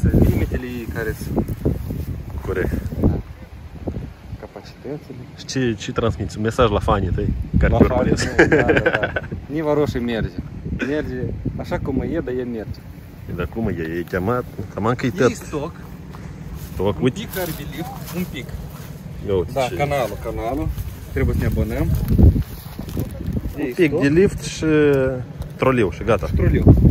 Sunt limitele ei, care sunt Corect. capacitățile. Și ce, ce transmiți? Un mesaj la fanii tăi care La te fani, urmăresc. da, da, da. Niva roșie merge. Merge așa cum e, dar el merge. Dar cum e? E chemat? Cam încă e E tot. stoc, Toc, un uite. pic are de lift, un pic. Ia uite Da, ce- canalul, canalul. Trebuie să ne abonăm. Un pic de lift și troliu și gata. Struliu, da.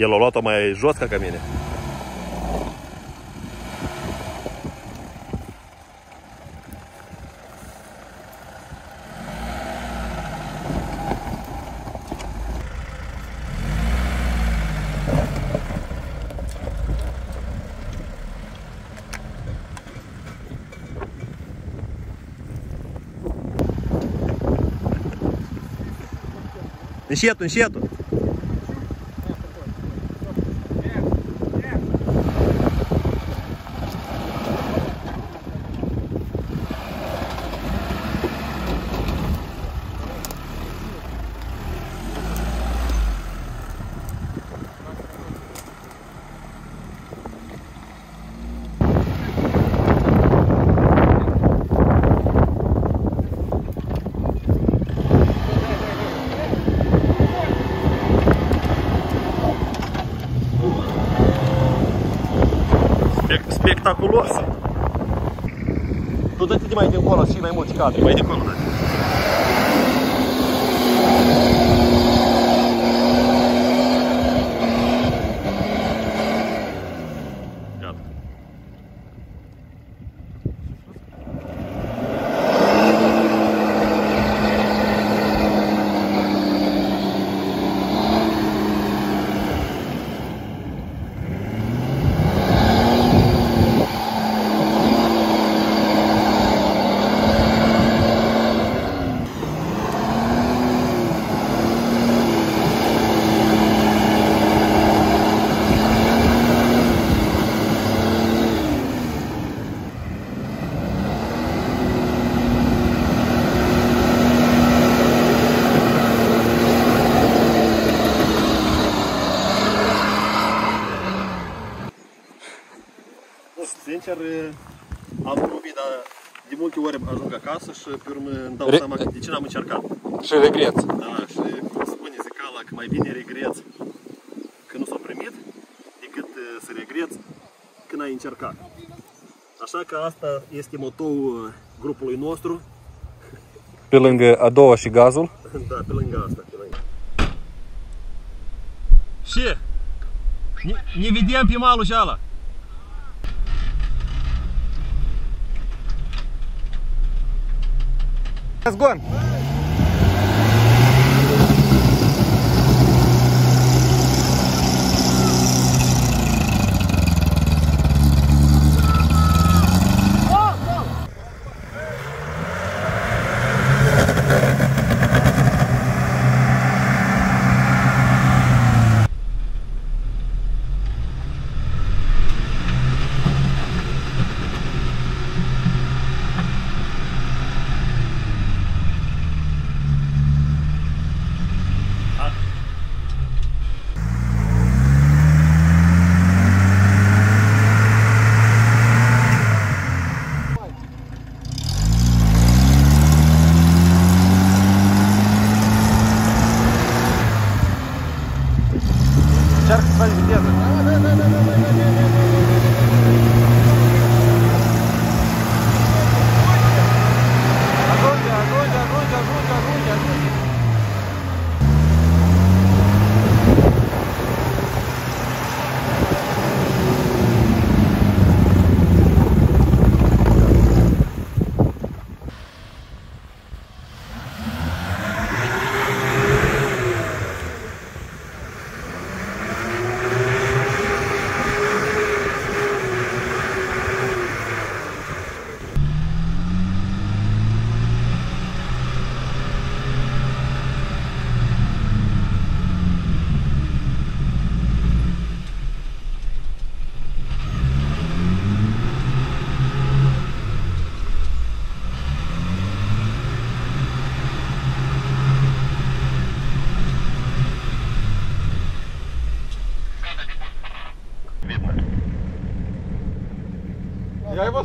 El a luat-o mai jos ca mine. Înșetul, înșetul. Spec spectaculos. Tu dă-te de mai dincolo și mai mulți cadre, mai dincolo. dă Sincer, am vorbit, dar de multe ori ajung acasă și pe urmă îmi dau Re- seama că de ce n-am încercat. Și regret. Da, și cum spune zicala că mai bine regreți că nu s-a primit decât uh, să regreți că n-ai încercat. Așa că asta este motoul uh, grupului nostru. Pe lângă a doua și gazul. Da, pe lângă asta, pe lângă. Și ne, ne vedem pe malul și ala. Zgon!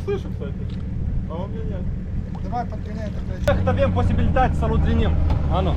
слышу, кстати. А у меня нет. Давай подгоняй тогда. Хтовем посибилитать с алудриним. А ну.